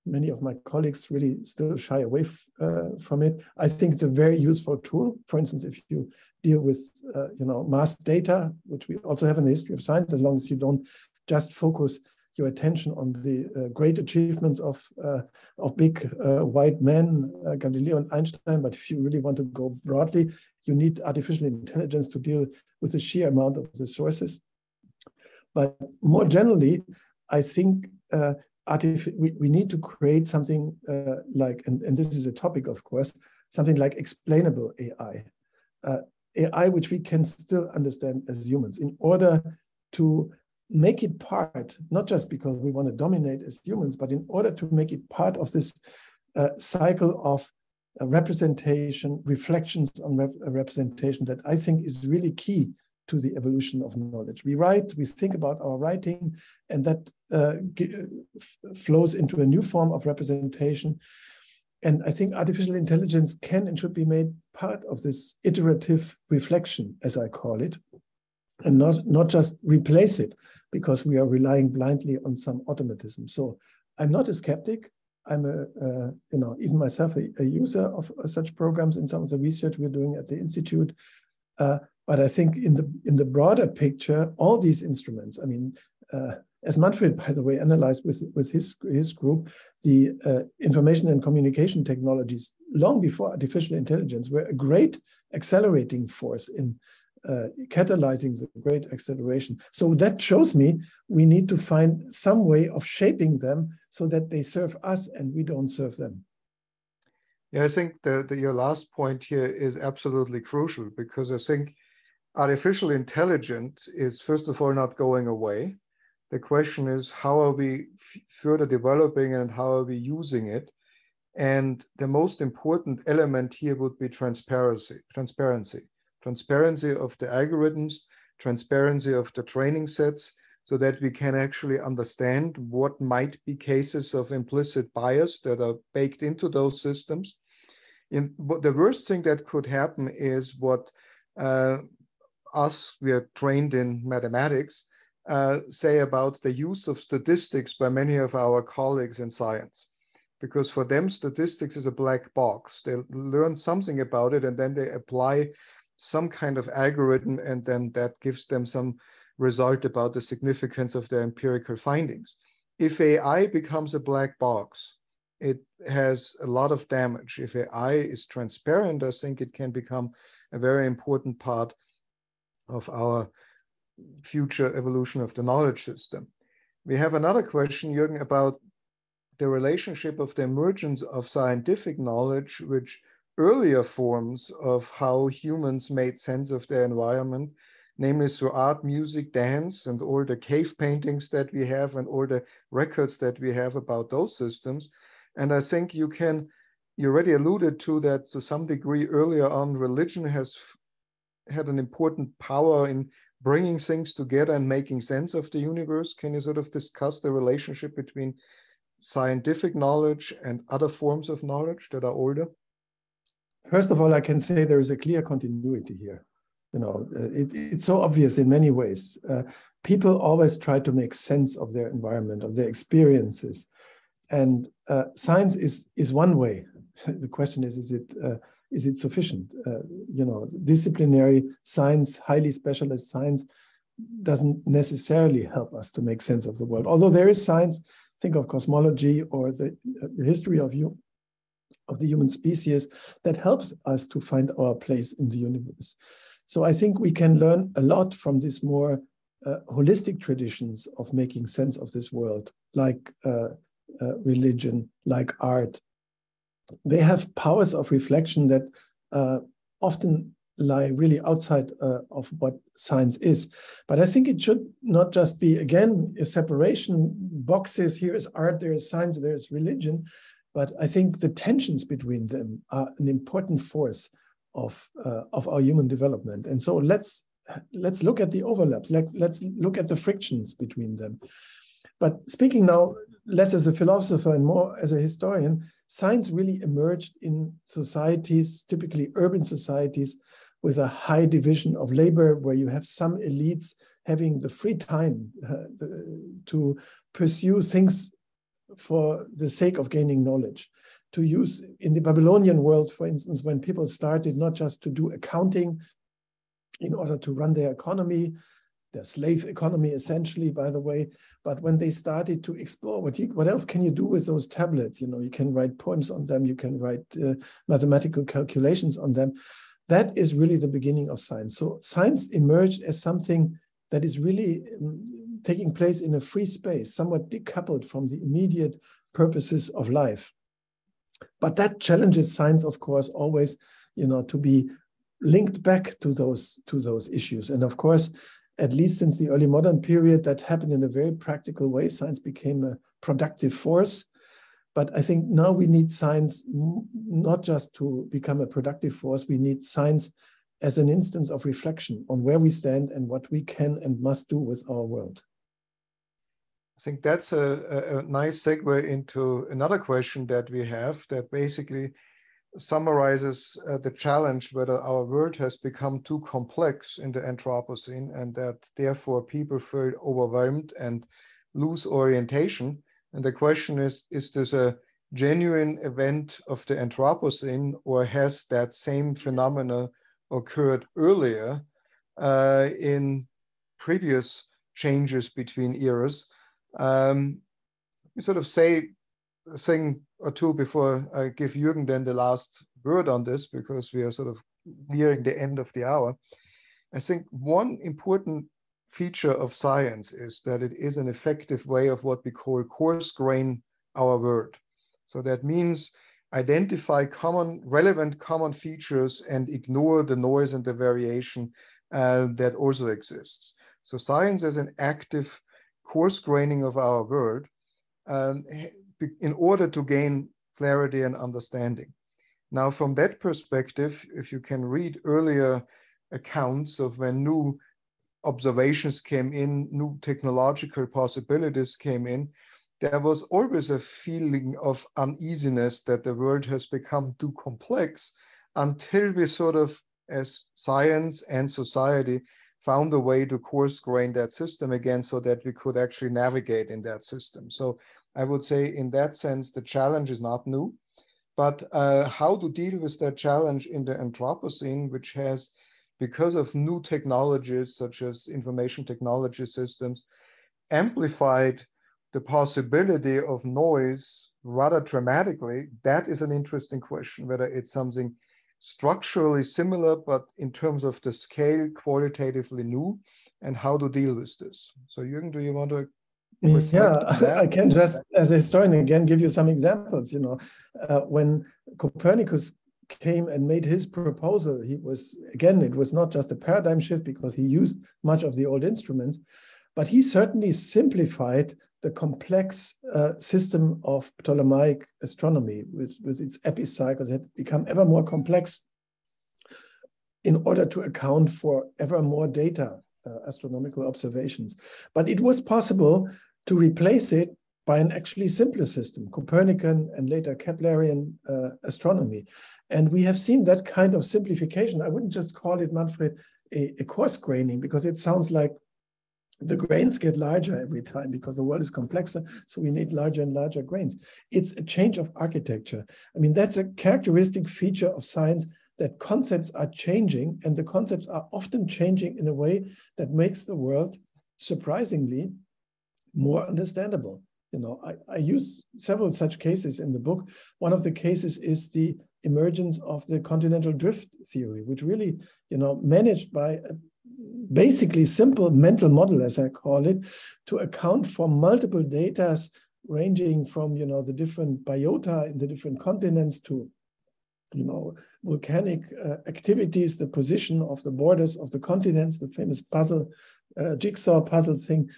many of my colleagues really still shy away uh, from it. I think it's a very useful tool. For instance, if you deal with, uh, you know, mass data, which we also have in the history of science, as long as you don't just focus your attention on the uh, great achievements of uh, of big uh, white men, Galileo and Einstein. But if you really want to go broadly, you need artificial intelligence to deal with the sheer amount of the sources. But more generally, I think uh, we, we need to create something uh, like, and, and this is a topic, of course, something like explainable AI. Uh, AI which we can still understand as humans in order to make it part, not just because we want to dominate as humans, but in order to make it part of this uh, cycle of uh, representation, reflections on rep representation that I think is really key to the evolution of knowledge. We write, we think about our writing, and that uh, flows into a new form of representation. And I think artificial intelligence can and should be made part of this iterative reflection, as I call it, and not, not just replace it because we are relying blindly on some automatism. So I'm not a skeptic. I'm a, uh, you know, even myself a, a user of such programs in some of the research we're doing at the Institute. Uh, but I think in the in the broader picture, all these instruments, I mean, uh, as Manfred, by the way, analyzed with, with his, his group, the uh, information and communication technologies long before artificial intelligence were a great accelerating force in uh, catalyzing the great acceleration. So that shows me we need to find some way of shaping them so that they serve us and we don't serve them. Yeah, I think that your last point here is absolutely crucial because I think artificial intelligence is first of all not going away. The question is how are we further developing and how are we using it? And the most important element here would be transparency. Transparency, transparency of the algorithms, transparency of the training sets, so that we can actually understand what might be cases of implicit bias that are baked into those systems. The worst thing that could happen is what uh, us, we are trained in mathematics, uh, say about the use of statistics by many of our colleagues in science. Because for them, statistics is a black box. They learn something about it and then they apply some kind of algorithm, and then that gives them some result about the significance of their empirical findings. If AI becomes a black box, it has a lot of damage. If AI is transparent, I think it can become a very important part of our future evolution of the knowledge system. We have another question, Jürgen, about the relationship of the emergence of scientific knowledge, which earlier forms of how humans made sense of their environment, namely through art, music, dance, and all the cave paintings that we have and all the records that we have about those systems. And I think you can, you already alluded to that to some degree earlier on, religion has had an important power in bringing things together and making sense of the universe. Can you sort of discuss the relationship between scientific knowledge and other forms of knowledge that are older? First of all, I can say there is a clear continuity here. You know, uh, it, it's so obvious in many ways. Uh, people always try to make sense of their environment, of their experiences, and uh, science is is one way. the question is, is it uh, is it sufficient? Uh, you know, disciplinary science, highly specialized science, doesn't necessarily help us to make sense of the world. Although there is science, think of cosmology or the, uh, history of you of the human species that helps us to find our place in the universe. So I think we can learn a lot from these more uh, holistic traditions of making sense of this world, like uh, uh religion, like art, they have powers of reflection that uh, often lie really outside uh, of what science is. But I think it should not just be, again, a separation boxes here is art, there is science, there is religion. But I think the tensions between them are an important force of, uh, of our human development. And so let's let's look at the overlaps. Let, let's look at the frictions between them. But speaking now less as a philosopher and more as a historian, science really emerged in societies, typically urban societies, with a high division of labor, where you have some elites having the free time uh, the, to pursue things for the sake of gaining knowledge. To use in the Babylonian world, for instance, when people started not just to do accounting in order to run their economy, their slave economy essentially, by the way. But when they started to explore what you, what else can you do with those tablets? You know, you can write poems on them, you can write uh, mathematical calculations on them. That is really the beginning of science. So science emerged as something that is really um, taking place in a free space, somewhat decoupled from the immediate purposes of life. But that challenges science, of course, always, you know, to be linked back to those to those issues. And of course, at least since the early modern period, that happened in a very practical way. Science became a productive force. But I think now we need science not just to become a productive force, we need science as an instance of reflection on where we stand and what we can and must do with our world. I think that's a, a, nice segue into another question that we have that basically summarizes uh, the challenge whether our world has become too complex in the Anthropocene and that therefore people feel overwhelmed and lose orientation. And the question is, is this a genuine event of the Anthropocene or has that same phenomena occurred earlier uh, in previous changes between eras? Um, we sort of say a thing or two before I give Jürgen then the last word on this, because we are sort of nearing the end of the hour. I think one important feature of science is that it is an effective way of what we call coarse grain our world. So that means identify common, relevant common features and ignore the noise and the variation uh, that also exists. So science as an active coarse graining of our world um, in order to gain clarity and understanding. Now, from that perspective, if you can read earlier accounts of when new observations came in, new technological possibilities came in, there was always a feeling of uneasiness that the world has become too complex until we sort of, as science and society, found a way to coarse grain that system again so that we could actually navigate in that system. So I would say in that sense, the challenge is not new, but uh, how to deal with that challenge in the Anthropocene, which has, because of new technologies such as information technology systems, amplified the possibility of noise rather dramatically, that is an interesting question, whether it's something structurally similar, but in terms of the scale, qualitatively new, and how to deal with this. So Jürgen, do you want to yeah i can just as a historian again give you some examples you know uh, when copernicus came and made his proposal he was again it was not just a paradigm shift because he used much of the old instruments but he certainly simplified the complex uh, system of ptolemaic astronomy with, with its epicycles had become ever more complex in order to account for ever more data uh, astronomical observations. But it was possible to replace it by an actually simpler system, Copernican and later Keplerian uh, astronomy. And we have seen that kind of simplification. I wouldn't just call it, Manfred, a, a coarse graining, because it sounds like the grains get larger every time because the world is complexer. So we need larger and larger grains. It's a change of architecture. I mean, that's a characteristic feature of science that concepts are changing, and the concepts are often changing in a way that makes the world surprisingly more understandable. You know, I, I use several such cases in the book. One of the cases is the emergence of the continental drift theory, which really, you know, managed by a basically simple mental model, as I call it, to account for multiple datas ranging from you know the different biota in the different continents to you know volcanic uh, activities, the position of the borders of the continents, the famous puzzle, uh, jigsaw puzzle thing.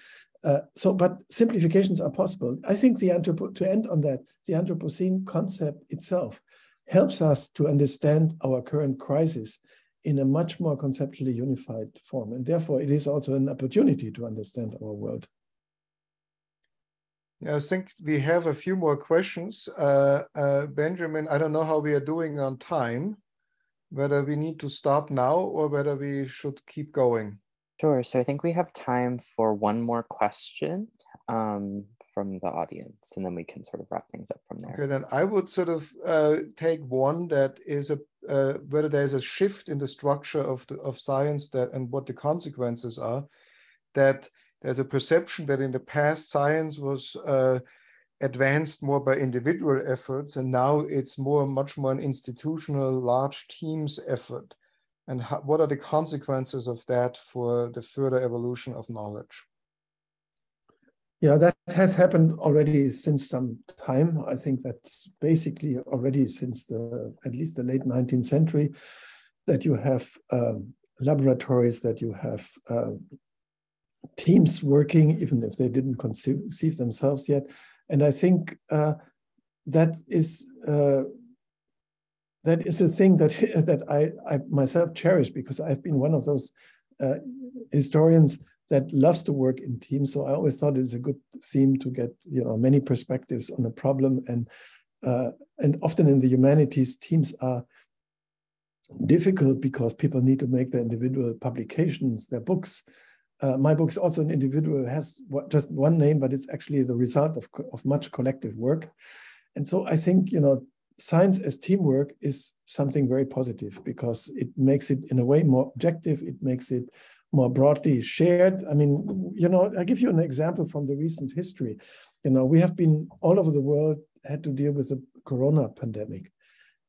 Uh, so, but simplifications are possible. I think the anthropo to end on that, the Anthropocene concept itself helps us to understand our current crisis in a much more conceptually unified form. And therefore, it is also an opportunity to understand our world. Yeah, I think we have a few more questions. Uh, uh, Benjamin, I don't know how we are doing on time, whether we need to stop now or whether we should keep going. Sure. So I think we have time for one more question um, from the audience, and then we can sort of wrap things up from there. Okay, then I would sort of uh, take one that is a uh, whether there's a shift in the structure of the, of science that and what the consequences are. That there's a perception that in the past science was uh, advanced more by individual efforts, and now it's more much more an institutional, large teams effort and how, what are the consequences of that for the further evolution of knowledge? Yeah, that has happened already since some time. I think that's basically already since the at least the late 19th century that you have um, laboratories, that you have uh, teams working, even if they didn't conceive themselves yet. And I think uh, that is uh, that is a thing that that I, I myself cherish because I've been one of those uh, historians that loves to work in teams. So I always thought it's a good theme to get you know many perspectives on a problem, and uh, and often in the humanities, teams are difficult because people need to make their individual publications, their books. Uh, my book is also an individual, has just one name, but it's actually the result of, of much collective work. And so I think, you know, science as teamwork is something very positive because it makes it in a way more objective it makes it more broadly shared. I mean you know i give you an example from the recent history. You know we have been all over the world had to deal with the corona pandemic.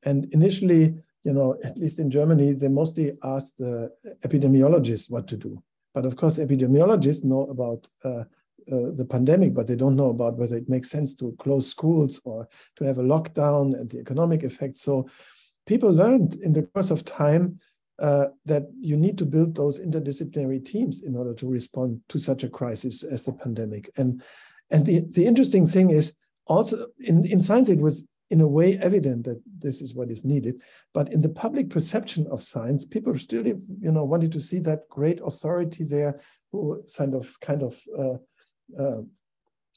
And initially you know at least in germany they mostly asked the epidemiologists what to do. But of course epidemiologists know about uh, uh, the pandemic, but they don't know about whether it makes sense to close schools or to have a lockdown and the economic effects. So people learned in the course of time uh, that you need to build those interdisciplinary teams in order to respond to such a crisis as the pandemic. And and the, the interesting thing is also in, in science, it was in a way evident that this is what is needed. But in the public perception of science, people still, you know, wanted to see that great authority there who kind of kind of uh, uh,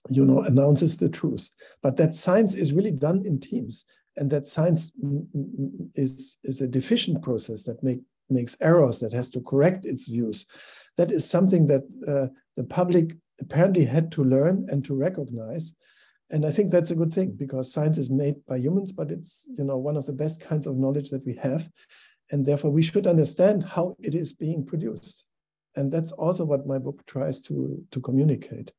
you know, announces the truth. But that science is really done in teams, and that science is is a deficient process that make makes errors that has to correct its views. That is something that uh, the public apparently had to learn and to recognize. And I think that's a good thing because science is made by humans, but it's you know one of the best kinds of knowledge that we have, and therefore we should understand how it is being produced. And that's also what my book tries to to communicate.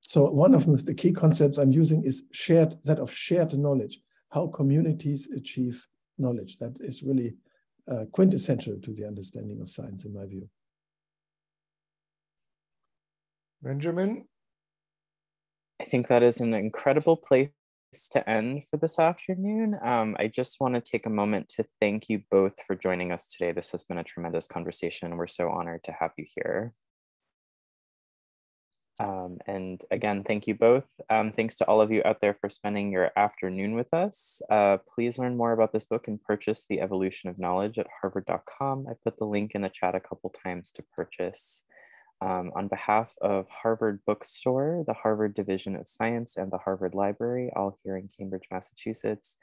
So one of the key concepts I'm using is shared, that of shared knowledge, how communities achieve knowledge. That is really uh, quintessential to the understanding of science, in my view. Benjamin? I think that is an incredible place to end for this afternoon. Um, I just want to take a moment to thank you both for joining us today. This has been a tremendous conversation. We're so honored to have you here. Um, and again, thank you both. Um, thanks to all of you out there for spending your afternoon with us. Uh, please learn more about this book and purchase The Evolution of Knowledge at harvard.com. I put the link in the chat a couple times to purchase. Um, on behalf of Harvard Bookstore, the Harvard Division of Science, and the Harvard Library, all here in Cambridge, Massachusetts,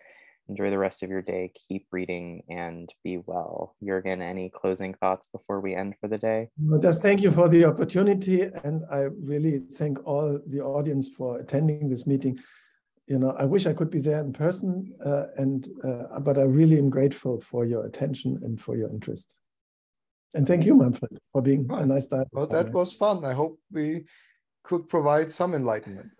enjoy the rest of your day. Keep reading and be well. Jürgen, any closing thoughts before we end for the day? Well, just thank you for the opportunity. And I really thank all the audience for attending this meeting. You know, I wish I could be there in person, uh, and uh, but I really am grateful for your attention and for your interest. And thank you, Manfred, for being a nice dialogue. Well, that was fun. I hope we could provide some enlightenment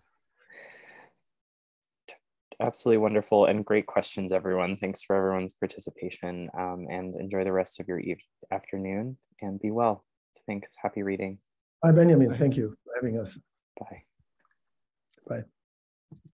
absolutely wonderful and great questions, everyone. Thanks for everyone's participation um, and enjoy the rest of your afternoon and be well. Thanks. Happy reading. Bye, Benjamin. Thank you for having us. Bye. Bye.